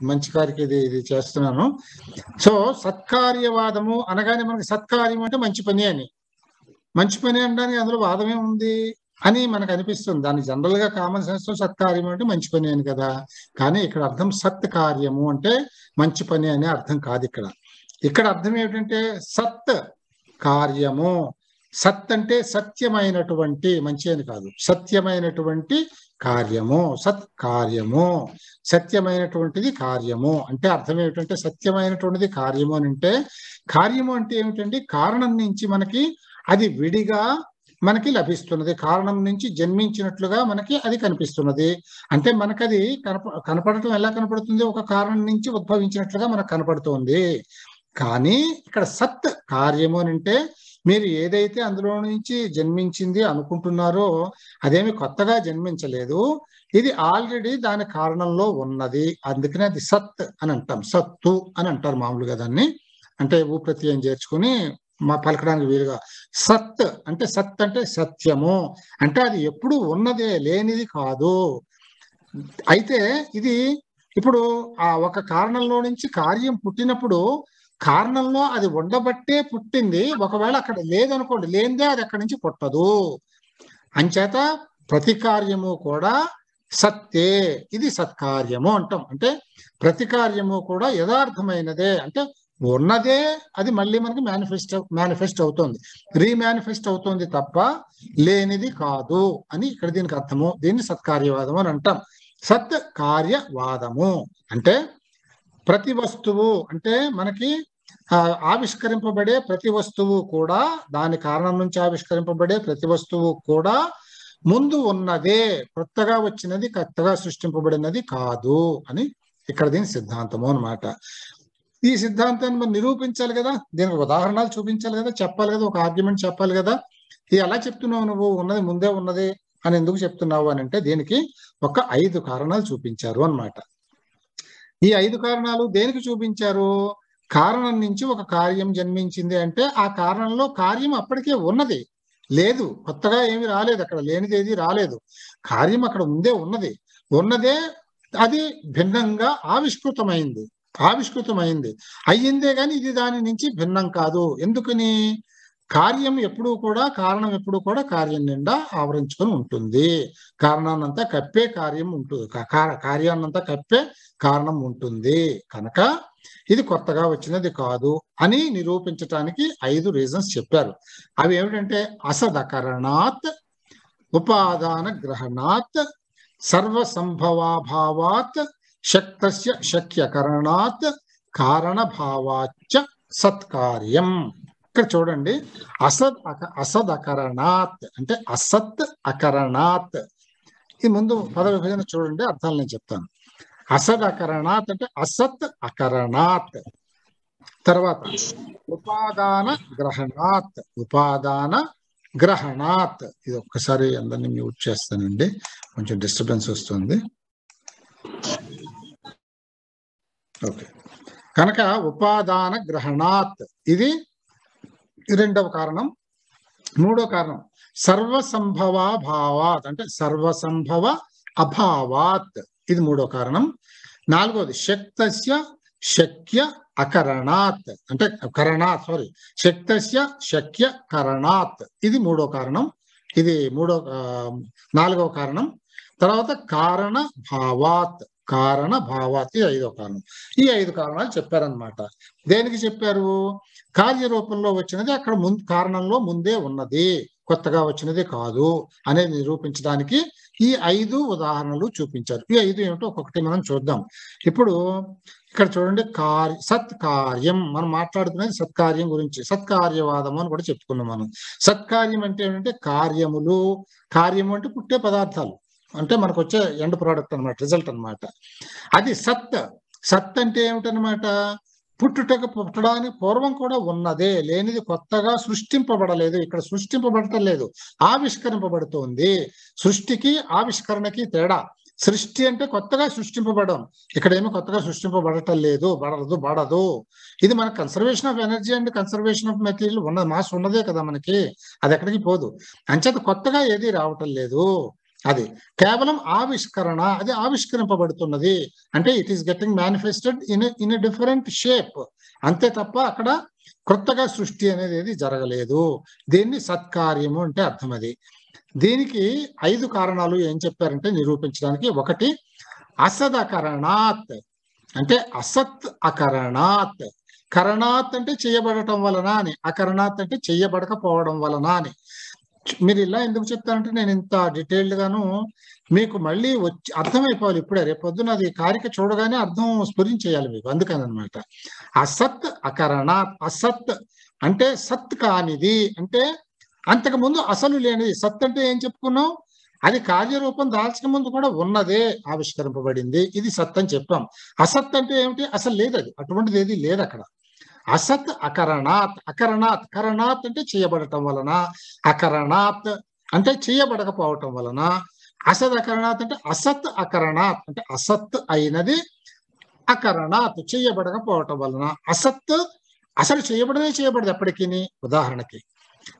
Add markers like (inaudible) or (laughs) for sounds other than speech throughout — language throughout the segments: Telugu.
మంచి కార్యకి ఇది ఇది చేస్తున్నాను. సో సత్కార్యవాదము అనగానే మనకి సత్కార్యం అంటే మంచి పని అని. మంచి పని అనడానికి అందులో వాదమే ఉంది అని మనకు అనిపిస్తుంది. దాని జనరల్గా కామన్ సెన్స్తో సత్కార్యం అంటే మంచి పని అని కదా. కానీ ఇక్కడ అర్థం సత్ కార్యము అంటే మంచి పని అనే అర్థం కాదు ఇక్కడ. ఇక్కడ అర్థం ఏమిటంటే సత్ కార్యము. సత్ అంటే సత్యమైనటువంటి మంచి అని కాదు. సత్యమైనటువంటి కార్యము సత్ కార్యము సత్యమైనటువంటిది కార్యము. అంటే అర్థం ఏమిటంటే సత్యమైనటువంటిది కార్యము అని అంటే కార్యము అంటే ఏమిటండి? కారణం నుంచి మనకి అది విడిగా మనకి లభిస్తున్నది. కారణం నుంచి జన్మించినట్లుగా మనకి అది కనిపిస్తున్నది. అంటే మనకు అది కనప కనపడటం ఎలా కనపడుతుంది? ఒక కారణం నుంచి ఉద్భవించినట్లుగా మనకు కనపడుతుంది. కానీ ఇక్కడ సత్ కార్యము అని అంటే మీరు ఏదైతే అందులో నుంచి జన్మించింది అనుకుంటున్నారో అదేమి కొత్తగా జన్మించలేదు. ఇది ఆల్రెడీ దాని కారణంలో ఉన్నది. అందుకనే అది సత్ అని అంటాం. సత్తు అని అంటారు మామూలుగా దాన్ని. అంటే ఊప్రతి ఏం చేర్చుకుని మా పలకడానికి వీలుగా సత్ అంటే సత్ అంటే సత్యము. అంటే అది ఎప్పుడు ఉన్నదే లేనిది కాదు. అయితే ఇది ఇప్పుడు ఆ ఒక కారణంలో నుంచి కార్యం పుట్టినప్పుడు కారణంలో అది ఉండబట్టే పుట్టింది. ఒకవేళ అక్కడ లేదనుకోండి లేనిదే అది అక్కడి నుంచి పుట్టదు. అంచేత ప్రతి కార్యము కూడా సత్తే. ఇది సత్కార్యము అంటాం. అంటే ప్రతి కార్యము కూడా యథార్థమైనదే. అంటే ఉన్నదే అది మళ్ళీ మనకి మేనిఫెస్ట్ మేనిఫెస్ట్ అవుతుంది. రీమానిఫెస్ట్ అవుతుంది తప్ప లేనిది కాదు అని ఇక్కడ దీనికి అర్థము. దీన్ని సత్కార్యవాదము అని అంటాం. సత్ కార్యవాదము అంటే ప్రతి వస్తువు అంటే మనకి ఆవిష్కరింపబడే ప్రతి వస్తువు కూడా దాని కారణం నుంచి ఆవిష్కరింపబడే ప్రతి వస్తువు కూడా ముందు ఉన్నదే కొత్తగా వచ్చినది కొత్తగా సృష్టింపబడినది కాదు అని ఇక్కడ దీని సిద్ధాంతము అన్నమాట. ఈ సిద్ధాంతాన్ని మనం నిరూపించాలి కదా దీనికి ఉదాహరణలు చూపించాలి కదా చెప్పాలి కదా ఒక ఆర్గ్యుమెంట్ చెప్పాలి కదా. ఇది ఎలా చెప్తున్నావు నువ్వు? ఉన్నది ముందే ఉన్నది అని ఎందుకు చెప్తున్నావు అని అంటే దీనికి ఒక ఐదు కారణాలు చూపించారు అన్నమాట. ఈ ఐదు కారణాలు దేనికి చూపించారు? కారణం నుంచి ఒక కార్యం జన్మించింది అంటే ఆ కారణంలో కార్యం అప్పటికే ఉన్నది. లేదు కొత్తగా ఏమి రాలేదు అక్కడ లేనిదేది రాలేదు. కార్యం అక్కడ ఉందే ఉన్నది. ఉన్నదే అది భిన్నంగా ఆవిష్కృతమైంది. ఆవిష్కృతమైంది. అయ్యిందే గాని ఇది దాని నుంచి భిన్నం కాదు. ఎందుకని? కార్యం ఎప్పుడూ కూడా కారణం ఎప్పుడు కూడా కార్యం నిండా ఆవరించుకొని ఉంటుంది. కారణాన్నంతా కప్పే కార్యం ఉంటుంది కార కార్యాన్నంతా కప్పే కారణం ఉంటుంది. కనుక ఇది కొత్తగా వచ్చినది కాదు అని నిరూపించటానికి ఐదు రీజన్స్ చెప్పారు. అవి ఏమిటంటే అసదకరణాత్ ఉపాదాన గ్రహణాత్ సర్వసంభవాభావాత్ శక్తస్య శక్యకరణాత్ కారణభావాచ్చ సత్కార్యం. ఇక్కడ చూడండి అసద్ అక- అసద్ అకరణాత్ అంటే అసత్ అకరణాత్. ఈ ముందు పద విభజన చూడండి అర్థాలు నేను చెప్తాను. అసద్ అకరణాత్ అంటే అసత్ అకరణాత్. తర్వాత ఉపాదాన గ్రహణాత్ ఉపాదాన గ్రహణాత్. ఇది ఒక్కసారి అందరినీ మ్యూట్ చేస్తానండి కొంచెం డిస్టర్బెన్స్ వస్తుంది. ఓకే. కనుక ఉపాదాన గ్రహణాత్ ఇది రెండవ కారణం. మూడో కారణం. సర్వసంభవాభావాత్ అంటే సర్వసంభవ అభావాత్. ఇది మూడో కారణం. నాలుగోది శక్తస్య శక్య అకరణాత్. అంటే కరణాత్ సారీ శక్తస్య శక్య కరణాత్. ఇది మూడో కారణం. ఇది మూడో నాలుగో కారణం. తర్వాత కారణ భావాత్ కారణ భావాత్ ఐదో కారణం. ఈ ఐదు కారణాలు చెప్పారనమాట దేనికి చెప్పారు? కార్యరూపంలో వచ్చినది అక్కడ ముందు కారణంలో ముందే ఉన్నది. కొత్తగా వచ్చినది కాదు అనేది నిరూపించడానికి ఈ ఐదు ఉదాహరణలు చూపించారు. ఈ ఐదు ఏమిటో ఒక్కొక్కటి మనం చూద్దాం. ఇప్పుడు ఇక్కడ చూడండి కార్య సత్కార్యం. మనం మాట్లాడుతున్నది సత్కార్యం గురించి సత్కార్యవాదము అని కూడా చెప్పుకున్నాం మనం. సత్కార్యం అంటే ఏంటంటే కార్యములు. కార్యము అంటే పుట్టే పదార్థాలు. అంటే మనకు వచ్చే ఎండ్ ప్రోడక్ట్ అన్నమాట రిజల్ట్ అన్నమాట. అది సత్. సత్ అంటే ఏమిటనమాట పుట్టుటకు పుట్టడానికి పూర్వం కూడా ఉన్నదే లేనిది కొత్తగా సృష్టింపబడలేదు ఇక్కడ సృష్టింపబడటం లేదు ఆవిష్కరింపబడుతోంది. సృష్టికి ఆవిష్కరణకి తేడా. సృష్టి అంటే కొత్తగా సృష్టింపబడడం. ఇక్కడ ఏమి కొత్తగా సృష్టింపబడటం లేదు బడదు బడదు ఇది మన conservation of energy and conservation of material ఉన్న మాస్ ఉన్నదే కదా మనకి. అది ఎక్కడికి పోదు. అంచేత కొత్తగా ఏది రావటం లేదు. అది. కేవలం ఆవిష్కరణ అది ఆవిష్కరింపబడుతున్నది. అంటే it is getting manifested in in a different shape అంతే తప్ప అక్కడ కొత్తగా సృష్టి అనేది ఏది జరగలేదు. దీన్ని సత్కార్యము అంటే అర్థం అది. దీనికి ఐదు కారణాలు ఏం చెప్పారంటే నిరూపించడానికి. ఒకటి అసదకరణాత్. అంటే అసత్ అకరణాత్. కరణాత్ అంటే చేయబడటం వలన అని అకరణాత్ అంటే చెయ్యబడకపోవడం వలన అని. మీరు ఇలా ఎందుకు చెప్తారంటే నేను ఇంత డీటెయిల్డ్ గాను మీకు మళ్ళీ వచ్చి అర్థమైపోవాలి ఇప్పుడే. రేపు పొద్దున అది కారిక చూడగానే అర్థం స్ఫురించేయాలి మీకు. అందుకని అనమాట అసత్ అకరణ అసత్ అంటే సత్ కానిది. అంటే అంతకు ముందు అసలు లేనిది. సత్ అంటే ఏం చెప్పుకున్నాం? అది కార్యరూపం దాల్చక ముందు కూడా ఉన్నదే ఆవిష్కరింపబడింది. ఇది సత్ అని చెప్పాం. అసత్ అంటే ఏమిటి? అసలు లేదు అది అటువంటిది ఏది లేదు అక్కడ. అసత్ అకరణాత్ అకరణాత్ కరణాత్ అంటే చేయబడటం వలన అకరణాత్ అంటే చేయబడకపోవటం వలన అసత్ అకరణాత్ అంటే అసత్ అకరణాత్ అంటే అసత్ అయినది అకరణాత్ చేయబడకపోవటం వలన అసత్ అసలు చేయబడదే చేయబడదు ఎప్పటికీ ఉదాహరణకి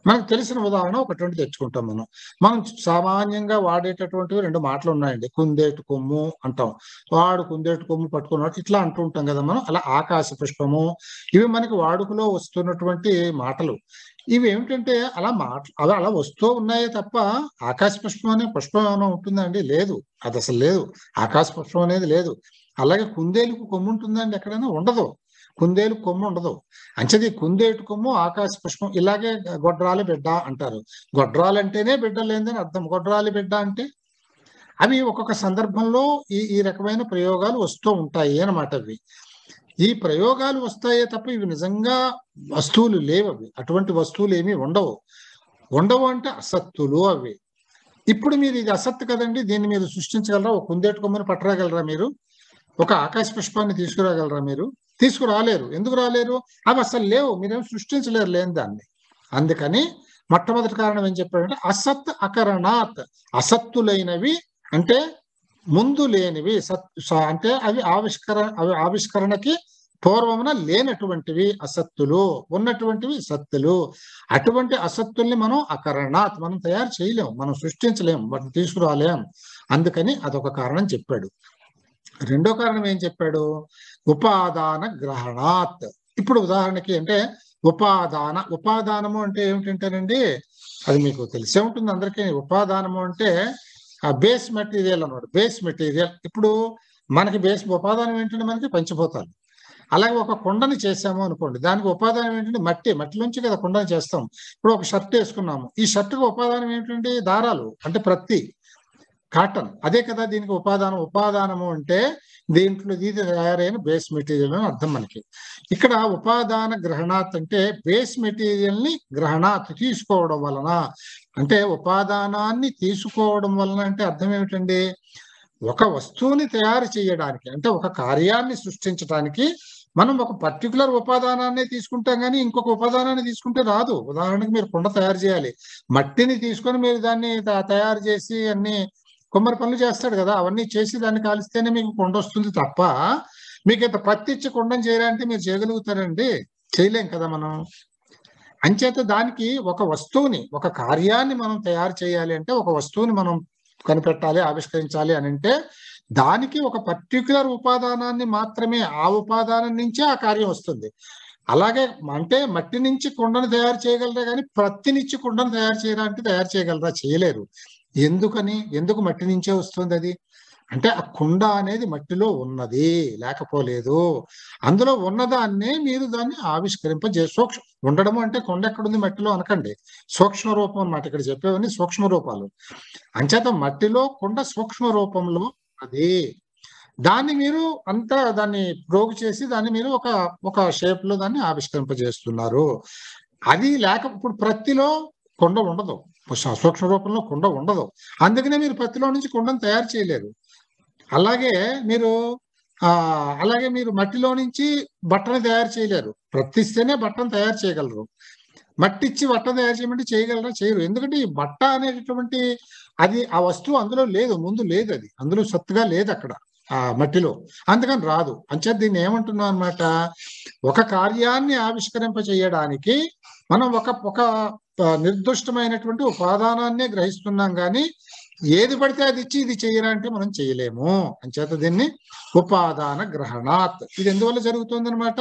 మనకు తెలిసిన ఉదాహరణ ఒకటువంటి తెచ్చుకుంటాం మనం. మనం సామాన్యంగా వాడేటటువంటివి రెండు మాటలు ఉన్నాయండి. కుందేటు కొమ్ము అంటాం. వాడు కుందేటు కొమ్ము పట్టుకున్నాడు ఇట్లా అంటూ ఉంటాం కదా మనం. అలా ఆకాశ పుష్పము ఇవి మనకి వాడుకలో వస్తున్నటువంటి మాటలు. ఇవి ఏమిటంటే అలా మాట అవి అలా వస్తూ ఉన్నాయే తప్ప ఆకాశ పుష్పం అనే పుష్పం ఏమైనా ఉంటుందండి? లేదు. అది అసలు లేదు. ఆకాశ పుష్పం అనేది లేదు. అలాగే కుందేలుకు కొమ్ము ఉంటుందండి ఎక్కడైనా? ఉండదు. కుందేలు కొమ్ము ఉండదు. అంచది కుందేటు కొమ్ము ఆకాశ పుష్పం ఇలాగే గొడ్రాలి బిడ్డ అంటారు. గొడ్రాలు అంటేనే బిడ్డ లేదని అర్థం. గొడ్రాలి బిడ్డ అంటే అవి ఒక్కొక్క సందర్భంలో ఈ ఈ రకమైన ప్రయోగాలు వస్తూ ఉంటాయి అన్నమాట అవి. ఈ ప్రయోగాలు వస్తాయే తప్ప ఇవి నిజంగా వస్తువులు లేవు అవి. అటువంటి వస్తువులు ఏమీ ఉండవు. ఉండవు అంటే అసత్తులు అవి. ఇప్పుడు మీరు ఇది అసత్తు కదండి దీన్ని మీరు సృష్టించగలరా? ఒక కుందేటు కొమ్మని పట్టరాగలరా మీరు? ఒక ఆకాశ పుష్పాన్ని తీసుకురాగలరా మీరు? తీసుకురాలేరు. ఎందుకు రాలేరు? అవి అసలు లేవు. మీరేం సృష్టించలేరు లేని దాన్ని. అందుకని మొట్టమొదటి కారణం ఏం చెప్పాడంటే అసత్ అకరణాత్. అసత్తులైనవి అంటే ముందు లేనివి. సత్ అంటే అవి ఆవిష్కర అవి ఆవిష్కరణకి పూర్వమున లేనటువంటివి అసత్తులు. ఉన్నటువంటివి సత్తులు. అటువంటి అసత్తుల్ని మనం అకరణాత్ మనం తయారు చేయలేం. మనం సృష్టించలేం. వాటిని తీసుకురాలేం. అందుకని అదొక కారణం చెప్పాడు. రెండో కారణం ఏం చెప్పాడు? ఉపాదాన గ్రహణాత్. ఇప్పుడు ఉదాహరణకి అంటే ఉపాదాన ఉపాదానము అంటే ఏమిటంటేనండి అది మీకు తెలిసే ఉంటుంది అందరికీ. ఉపాదానము అంటే ఆ బేస్ మెటీరియల్ అనమాట బేస్ మెటీరియల్. ఇప్పుడు మనకి బేస్ ఉపాదానం ఏంటంటే మనకి పంచిపోతారు అలాగే ఒక కుండని చేసాము అనుకోండి దానికి ఉపాదానం ఏంటంటే మట్టి మట్టిలోంచి కదా కుండని చేస్తాం. ఇప్పుడు ఒక షర్ట్ వేసుకున్నాము. ఈ షర్ట్కి ఉపాదానం ఏంటంటే దారాలు అంటే ప్రత్తి. కాటన్. అదే కదా దీనికి ఉపాదానం. ఉపాదానము అంటే దీంట్లో ఇది తయారైన బేస్ మెటీరియల్ అని అర్థం మనకి. ఇక్కడ ఉపాదాన గ్రహణాత్ అంటే బేస్ మెటీరియల్ని గ్రహణాత్ తీసుకోవడం వలన అంటే ఉపాదానాన్ని తీసుకోవడం వలన అంటే అర్థం ఏమిటండి? ఒక వస్తువుని తయారు చేయడానికి అంటే ఒక కార్యాన్ని సృష్టించడానికి మనం ఒక పర్టికులర్ ఉపాదానాన్ని తీసుకుంటాం కానీ ఇంకొక ఉపాదానాన్ని తీసుకుంటే రాదు. ఉదాహరణకి మీరు కుండ తయారు చేయాలి. మట్టిని తీసుకొని మీరు దాన్ని తయారు చేసి అన్ని కుమ్మరి పనులు చేస్తాడు కదా అవన్నీ చేసి దాన్ని కాలిస్తేనే మీకు కొండ వస్తుంది తప్ప మీకు ఇంత పత్తి ఇచ్చి కొండని చేయాలంటే మీరు చేయగలుగుతారండి? చేయలేం కదా మనం. అంచేత దానికి ఒక వస్తువుని ఒక కార్యాన్ని మనం తయారు చేయాలి అంటే ఒక వస్తువుని మనం కనిపెట్టాలి ఆవిష్కరించాలి అని అంటే దానికి ఒక పర్టికులర్ ఉపాదానాన్ని మాత్రమే ఆ ఉపాదానం నుంచే ఆ కార్యం వస్తుంది. అలాగే అంటే మట్టి నుంచి కుండను తయారు చేయగలరా కానీ ప్రత్తినిచ్చి కుండను తయారు చేయడానికి తయారు చేయగలరా? చేయలేరు. ఎందుకని? ఎందుకు మట్టి నుంచే వస్తుంది అది అంటే ఆ కుండ అనేది మట్టిలో ఉన్నది లేకపోలేదు. అందులో ఉన్నదాన్నే మీరు దాన్ని ఆవిష్కరింపజే సూక్ష్మ ఉండడము అంటే కొండ ఎక్కడుంది మట్టిలో అనకండి. సూక్ష్మ రూపం అనమాట ఇక్కడ చెప్పేవన్నీ సూక్ష్మ రూపాలు. అంచేత మట్టిలో కుండ సూక్ష్మ రూపంలో ఉన్నది. దాన్ని మీరు అంతా దాన్ని ప్రోగు చేసి దాన్ని మీరు ఒక ఒక షేప్లో దాన్ని ఆవిష్కరింపజేస్తున్నారు. అది లేక ఇప్పుడు ప్రత్తిలో కొండ ఉండదు. సూక్ష్మ రూపంలో కుండ ఉండదు. అందుకనే మీరు పత్తిలో నుంచి కుండను తయారు చేయలేరు. అలాగే మీరు ఆ అలాగే మీరు మట్టిలో నుంచి బట్టను తయారు చేయలేరు. ప్రతిస్తేనే బట్టను తయారు చేయగలరు. మట్టి ఇచ్చి బట్ట తయారు చేయమంటే చేయగలరా? చేయరు. ఎందుకంటే ఈ బట్ట అనేటటువంటి అది ఆ వస్తువు అందులో లేదు ముందు లేదు అది. అందులో సత్తుగా లేదు అక్కడ. ఆ మట్టిలో. అందుకని రాదు. అంచేది దీన్ని ఏమంటున్నాం అన్నమాట? ఒక కార్యాన్ని ఆవిష్కరింప చేయడానికి మనం ఒక ఒక నిర్దుష్టమైనటువంటి నిర్దిష్టమైనటువంటి ఉపాదానాన్నే గ్రహిస్తున్నాం కానీ ఏది పడితే అది ఇచ్చి ఇది చేయరా అంటే మనం చేయలేము. అంచేత దీన్ని ఉపాదాన గ్రహణాత్. ఇది ఎందువల్ల జరుగుతుంది అనమాట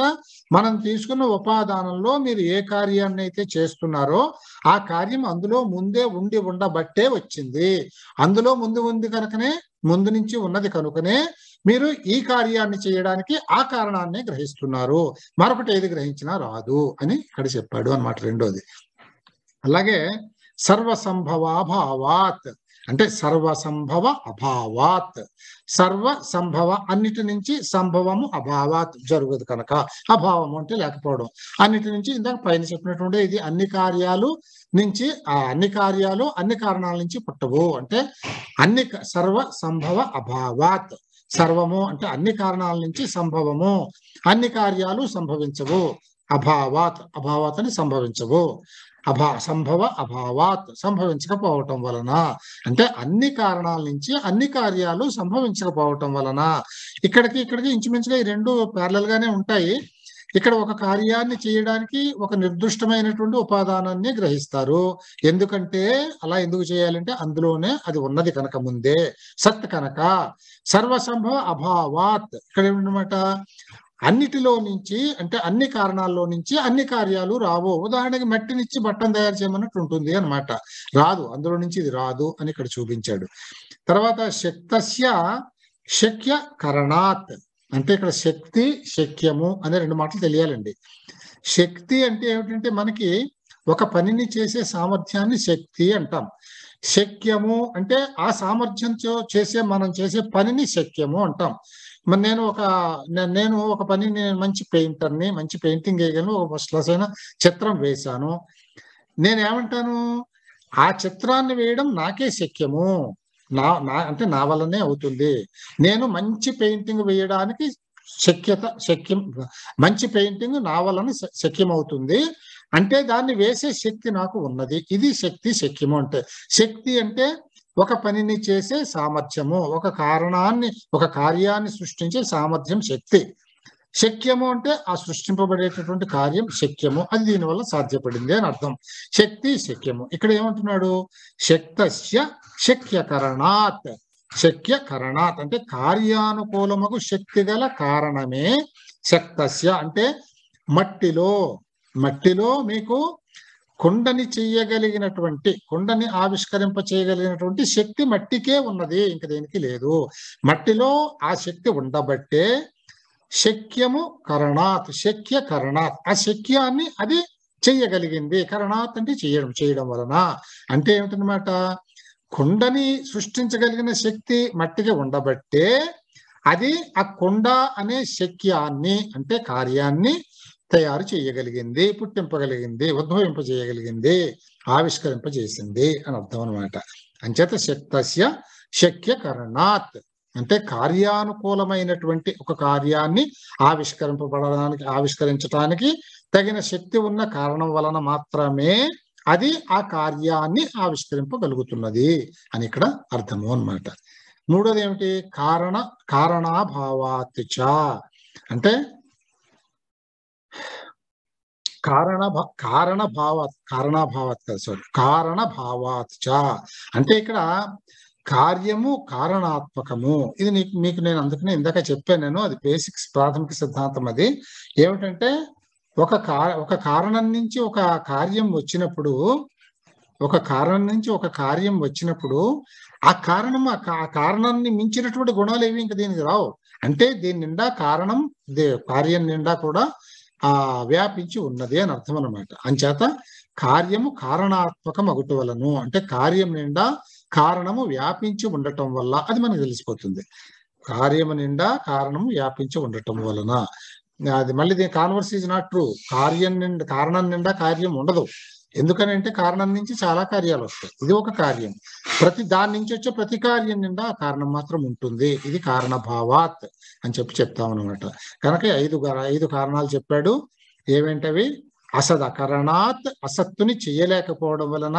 మనం తీసుకున్న ఉపాదానంలో మీరు ఏ కార్యాన్ని అయితే చేస్తున్నారో ఆ కార్యం అందులో ముందే ఉండి ఉండబట్టే వచ్చింది. అందులో ముందు ఉంది కనుకనే ముందు నుంచి ఉన్నది కనుకనే మీరు ఈ కార్యాన్ని చేయడానికి ఆ కారణాన్ని గ్రహిస్తున్నారు. మరొకటి ఏది గ్రహించినా రాదు అని ఇక్కడ చెప్పాడు అన్నమాట రెండోది. అలాగే సర్వ సంభవాభావాత్ అంటే సర్వ సంభవ అభావాత్. సర్వ సంభవ అన్నిటి నుంచి సంభవము అభావాత్ జరుగుదు కనుక. అభావము అంటే లేకపోవడం. అన్నిటి నుంచి ఇందాక పైన చెప్పినటువంటి ఇది అన్ని కార్యాలు నుంచి ఆ అన్ని కార్యాలు అన్ని కారణాల నుంచి పుట్టవు. అంటే అన్ని సర్వ సంభవ అభావాత్. సర్వము అంటే అన్ని కారణాల నుంచి సంభవము. అన్ని కార్యాలు సంభవించవు. అభావాత్ అభావాత్ అని సంభవించవు. అభా సంభవ అభావాత్ సంభవించకపోవటం వలన అంటే అన్ని కారణాల నుంచి అన్ని కార్యాలు సంభవించకపోవటం వలన ఇక్కడికి ఇక్కడికి ఇంచుమించుగా ఈ రెండు ప్యారలల్ గానే ఉంటాయి. ఇక్కడ ఒక కార్యాన్ని చేయడానికి ఒక నిర్దిష్టమైనటువంటి ఉపాదానాన్ని గ్రహిస్తారు. ఎందుకంటే అలా ఎందుకు చేయాలంటే అందులోనే అది ఉన్నది కనుక ముందే. సత్ కనుక. సర్వసంభవ అభావాత్. ఇక్కడ ఏమిటన్నమాట అన్నిటిలో నుంచి అంటే అన్ని కారణాల్లో నుంచి అన్ని కార్యాలు రావు. ఉదాహరణకి మట్టినిచ్చి బట్టను తయారు చేయమన్నట్టు ఉంటుంది అన్నమాట. రాదు. అందులో నుంచి ఇది రాదు అని ఇక్కడ చూపించాడు. తర్వాత శక్తస్య శక్య కరణాత్ అంటే ఇక్కడ శక్తి శక్యము అనే రెండు మాటలు తెలియాలండి. శక్తి అంటే ఏమిటంటే మనకి ఒక పనిని చేసే సామర్థ్యాన్ని శక్తి అంటాం. శక్యము అంటే ఆ సామర్థ్యంతో చేసే మనం చేసే పనిని శక్యము అంటాం. మరి నేను ఒక నేను ఒక పని నేను మంచి పెయింటర్ని మంచి పెయింటింగ్ వేయగలను ఒక ఫస్ట్ క్లాస్ అయిన చిత్రం వేశాను. నేను ఏమంటాను ఆ చిత్రాన్ని వేయడం నాకే శక్యము. నా నా అంటే నా వల్లనే అవుతుంది. నేను మంచి పెయింటింగ్ వేయడానికి శక్యత శక్యం మంచి పెయింటింగ్ నా వలన శక్యం అవుతుంది అంటే దాన్ని వేసే శక్తి నాకు ఉన్నది. ఇది శక్తి శక్యము అంటే. శక్తి అంటే ఒక పనిని చేసే సామర్థ్యము ఒక కారణాన్ని ఒక కార్యాన్ని సృష్టించే సామర్థ్యం శక్తి. శక్యము అంటే ఆ సృష్టింపబడేటటువంటి కార్యం శక్యము. అది దీనివల్ల సాధ్యపడింది అని అర్థం. శక్తి శక్యము. ఇక్కడ ఏమంటున్నాడు? శక్తస్య శక్యకరణాత్. శక్యకరణాత్ అంటే కార్యానుకూలముకు శక్తి గల కారణమే శక్తస్య అంటే మట్టిలో. మట్టిలో మీకు కుండని చెయ్యగలిగినటువంటి కుండని ఆవిష్కరింప చేయగలిగినటువంటి శక్తి మట్టికే ఉన్నది. ఇంక దేనికి లేదు. మట్టిలో ఆ శక్తి ఉండబట్టే శక్యము కరణాత్ శక్య కరణాత్. ఆ శక్యాన్ని అది చెయ్యగలిగింది. కరణాత్ అంటే చేయడం చేయడం వలన. అంటే ఏమిటనమాట కుండని సృష్టించగలిగిన శక్తి మట్టికి ఉండబట్టే అది ఆ కుండ అనే శక్యాన్ని అంటే కార్యాన్ని తయారు చేయగలిగింది పుట్టింపగలిగింది ఉద్భవింపజేయగలిగింది ఆవిష్కరింపజేసింది అని అర్థం అనమాట అంచేత శక్తస్య శక్యకరణాత్. అంటే కార్యానుకూలమైనటువంటి ఒక కార్యాన్ని ఆవిష్కరింపబడడానికి ఆవిష్కరించడానికి తగిన శక్తి ఉన్న కారణం వలన మాత్రమే అది ఆ కార్యాన్ని ఆవిష్కరింపగలుగుతున్నది అని ఇక్కడ అర్థము అన్నమాట. మూడోది ఏమిటి? కారణ కారణాభావాత్ చ అంటే కారణ భా- కారణ భావాత్ కారణాభావాత్ కదా సారీ కారణ భావాత్ చ. అంటే ఇక్కడ కార్యము కారణాత్మకము. ఇది నీకు మీకు నేను అందుకనే ఇందాక చెప్పాను నేను అది బేసిక్స్ ప్రాథమిక సిద్ధాంతం అది. ఏమిటంటే ఒక కార ఒక కారణం నుంచి ఒక కార్యం వచ్చినప్పుడు ఒక కారణం నుంచి ఒక కార్యం వచ్చినప్పుడు ఆ కారణం ఆ కారణాన్ని మించినటువంటి గుణాలు ఏవి? ఇంకా దీనికి రావు. అంటే దీని నిండా కారణం కార్యం నిండా కూడా ఆ వ్యాపించి ఉన్నది అని అర్థం అనమాట అంచేత కార్యము కారణాత్మకం అగుట వలను అంటే కార్యం నిండా కారణము వ్యాపించి ఉండటం వల్ల అది మనకు తెలిసిపోతుంది. కార్యము నిండా కారణము వ్యాపించి ఉండటం వలన. అది మళ్ళీ దీని కాన్వర్స్ ఈజ్ నాట్ ట్రూ కార్యం నిండా కారణం నిండా కార్యం ఉండదు. ఎందుకని అంటే కారణం నుంచి చాలా కార్యాలు వస్తాయి. ఇది ఒక కార్యం. ప్రతి దాని నుంచి వచ్చే ప్రతి కార్యం నిండా కారణం మాత్రం ఉంటుంది. ఇది కారణభావాత్ అని చెప్పి అనమాట కనుక ఐదు ఐదు కారణాలు చెప్పాడు. ఏవేంటవి? అకరణాత్ అసత్తుని చేయలేకపోవడం వలన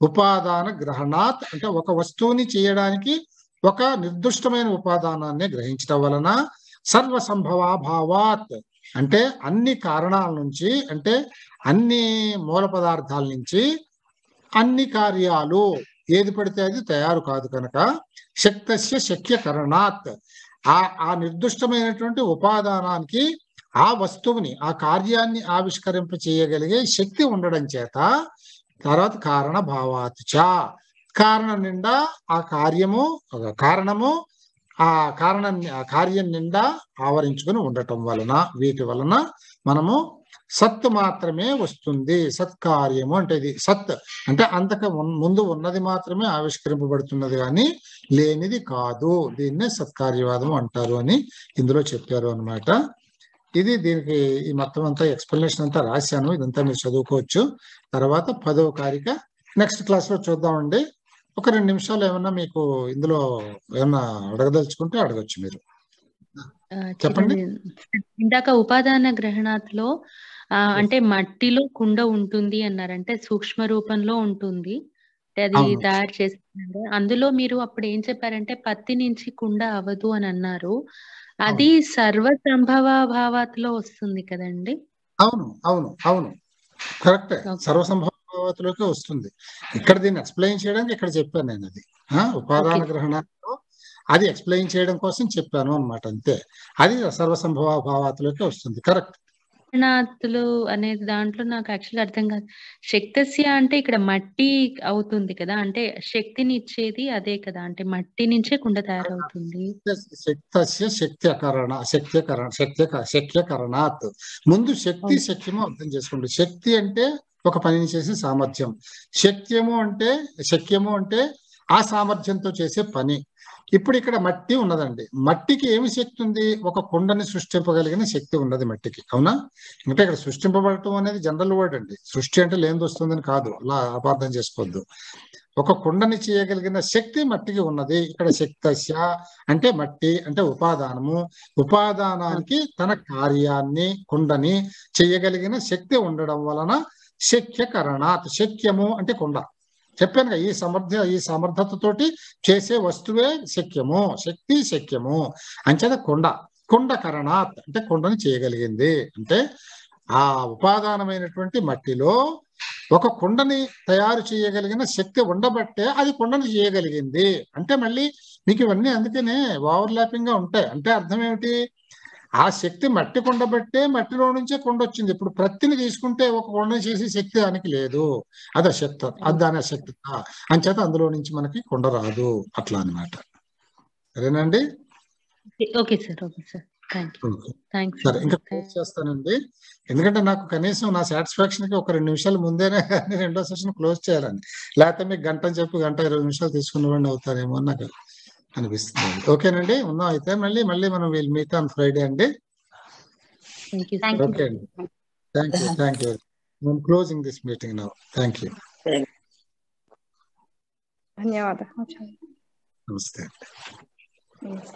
ఉపాదాన గ్రహణాత్ అంటే ఒక వస్తువుని చేయడానికి ఒక నిర్దిష్టమైన ఉపాదానాన్ని గ్రహించడం వలన సర్వ సంభవాభావాత్ అంటే అన్ని కారణాల నుంచి అంటే అన్ని మూల పదార్థాల నుంచి అన్ని కార్యాలు ఏది పడితే అది తయారు కాదు కనుక శక్తస్య శక్యకరణాత్. ఆ ఆ నిర్దిష్టమైనటువంటి ఉపాదానానికి ఆ వస్తువుని ఆ కార్యాన్ని ఆవిష్కరింప చేయగలిగే శక్తి ఉండడం చేత తర్వాత కారణ భావాతుచ చ. కారణం నిండా ఆ కార్యము కారణము ఆ కారణం ఆ కార్యం నిండా ఆవరించుకుని ఉండటం వలన వీటి వలన మనము సత్ మాత్రమే వస్తుంది సత్కార్యము అంటే ఇది సత్ అంటే అంతకు ముందు ఉన్నది మాత్రమే ఆవిష్కరింపబడుతున్నది కానీ లేనిది కాదు. దీన్నే సత్కార్యవాదం అంటారు అని ఇందులో చెప్పారు అన్నమాట. ఇది దీనికి ఈ మొత్తం అంతా ఎక్స్ప్లెనేషన్ అంతా రాశాను. ఇదంతా మీరు చదువుకోవచ్చు. తర్వాత పదవ కారిక నెక్స్ట్ క్లాస్లో చూద్దామండి. ఒక రెండు నిమిషాలు ఏమన్నా మీకు ఇందులో ఏమన్నా అడగదలుచుకుంటే అడగచ్చు మీరు. చెప్పండి. ఇందాక ఉపాదాన గ్రహణాత్లో ఆ, అంటే మట్టిలో కుండ ఉంటుంది అన్నారు అంటే సూక్ష్మ రూపంలో ఉంటుంది. అంటే అది అవును. తయారు చేస్తున్నారు. అందులో మీరు అప్పుడు ఏం చెప్పారంటే పత్తి నుంచి కుండ అవ్వదు అని అన్నారు. అది సర్వ సంభవ భావాత్లో వస్తుంది కదండి? అవును అవును అవును. కరెక్టే. Okay. సర్వసంభవతిలోకి వస్తుంది. ఇక్కడ దీన్ని ఎక్స్ప్లెయిన్ చేయడానికి ఇక్కడ చెప్పాను నేను అది. ఆ, ఉపాదాన అది ఎక్స్ప్లెయిన్ చేయడం కోసం చెప్పాను అన్నమాట అంతే. అది సర్వసంభవ భావాతిలోకి వస్తుంది. కరెక్ట్. గ్రహణాత్తులు అనే దాంట్లో నాకు యాక్చువల్గా అర్థం కాదు. శక్తస్య అంటే ఇక్కడ మట్టి అవుతుంది కదా అంటే శక్తిని ఇచ్చేది అదే కదా అంటే మట్టి నుంచే కుండ తయారవుతుంది. శక్తస్య శక్త్యకరణ శక్త్యకరణ శక్త్య శక్త్యకరణాత్. ముందు శక్తి. శక్యము అర్థం చేసుకోండి. శక్తి అంటే ఒక పనిని చేసే సామర్థ్యం. శక్యము అంటే శక్యము అంటే ఆ సామర్థ్యంతో చేసే పని. ఇప్పుడు ఇక్కడ మట్టి ఉన్నదండి. మట్టికి ఏమి శక్తి ఉంది? ఒక కుండని సృష్టింపగలిగిన శక్తి ఉన్నది మట్టికి. అవునా? అంటే ఇక్కడ సృష్టింపబడటం అనేది జనరల్ వర్డ్ అండి. సృష్టి అంటే లేని వస్తుందని కాదు. అలా అపార్థం చేసుకోవద్దు. ఒక కుండని చేయగలిగిన శక్తి మట్టికి ఉన్నది. ఇక్కడ శక్తస్య అంటే మట్టి అంటే ఉపాదానము. ఉపాదానానికి తన కార్యాన్ని కుండని చేయగలిగిన శక్తి ఉండడం వలన శక్యకరణాత్ శక్యము అంటే కుండ. చెప్పాను కదా, ఈ సమర్థ ఈ సమర్థతతోటి చేసే వస్తువే శక్యము శక్తి శక్యము. అంచేత కుండ కుండ కరణాత్ అంటే కుండని చేయగలిగింది. అంటే ఆ ఉపాదానమైనటువంటి మట్టిలో ఒక కుండని తయారు చేయగలిగిన శక్తి ఉండబట్టే అది కుండని చేయగలిగింది. అంటే మళ్ళీ మీకు ఇవన్నీ అందుకనే ఓవర్లాపింగ్గా ఉంటాయి. అంటే అర్థం ఏమిటి? ఆ శక్తి మట్టి కొండబట్టే మట్టిలో నుంచే కొండ వచ్చింది ఇప్పుడు ప్రత్తిని తీసుకుంటే ఒక కొండని చేసే శక్తి దానికి లేదు. అది అశక్త. అది దాని అశక్తత. అంచేత అందులో నుంచి మనకి కొండ రాదు. అట్లా అన్నమాట. సరేనండి? ఓకే సార్ ఓకే ఇంకా క్లోజ్ చేస్తానండి. ఎందుకంటే నాకు కనీసం నా సాటిస్ఫాక్షన్కి ఒక రెండు నిమిషాలు ముందేనే కానీ (laughs) రెండో సెషన్ క్లోజ్ చేయాలని లేకపోతే మీకు గంట చెప్పి గంట ఇరవై నిమిషాలు తీసుకున్నవాడిని అవుతారేమో అని నాకు అనిపిస్తుంది ఓకేనండి ఉన్నాం అయితే మళ్ళీ మళ్ళీ మనం వీళ్ళు మీట్ ఆన్ ఫ్రైడే అండి థ్యాంక్ యూ ఓకే అండి thank you thank you I'm closing this meeting now. Thank you. ధన్యవాదాలు. Yes.